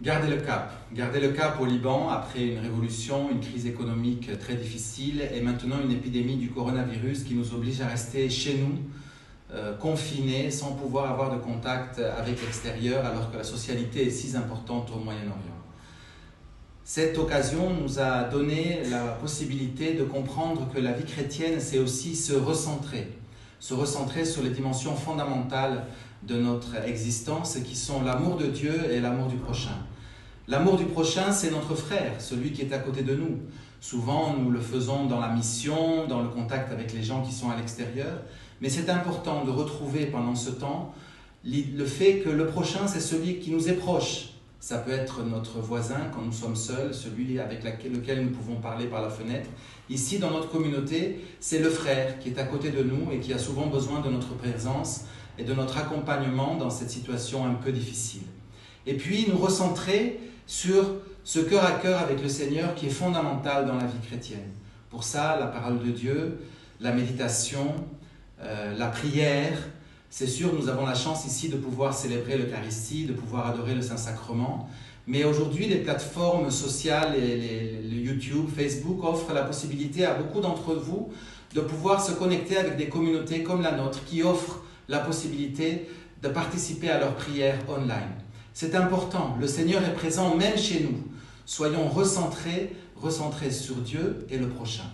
Gardez le cap. Gardez le cap au Liban après une révolution, une crise économique très difficile et maintenant une épidémie du coronavirus qui nous oblige à rester chez nous, euh, confinés, sans pouvoir avoir de contact avec l'extérieur alors que la socialité est si importante au Moyen-Orient. Cette occasion nous a donné la possibilité de comprendre que la vie chrétienne, c'est aussi se recentrer, se recentrer sur les dimensions fondamentales de notre existence qui sont l'amour de Dieu et l'amour du prochain. L'amour du prochain, c'est notre frère, celui qui est à côté de nous. Souvent, nous le faisons dans la mission, dans le contact avec les gens qui sont à l'extérieur, mais c'est important de retrouver pendant ce temps le fait que le prochain, c'est celui qui nous est proche. Ça peut être notre voisin quand nous sommes seuls, celui avec lequel nous pouvons parler par la fenêtre. Ici, dans notre communauté, c'est le frère qui est à côté de nous et qui a souvent besoin de notre présence et de notre accompagnement dans cette situation un peu difficile. Et puis nous recentrer sur ce cœur à cœur avec le Seigneur qui est fondamental dans la vie chrétienne. Pour ça, la parole de Dieu, la méditation, euh, la prière, c'est sûr, nous avons la chance ici de pouvoir célébrer l'Eucharistie, de pouvoir adorer le Saint-Sacrement. Mais aujourd'hui, les plateformes sociales, et les, YouTube, Facebook offrent la possibilité à beaucoup d'entre vous de pouvoir se connecter avec des communautés comme la nôtre qui offrent la possibilité de participer à leurs prières online. C'est important, le Seigneur est présent même chez nous. Soyons recentrés, recentrés sur Dieu et le prochain.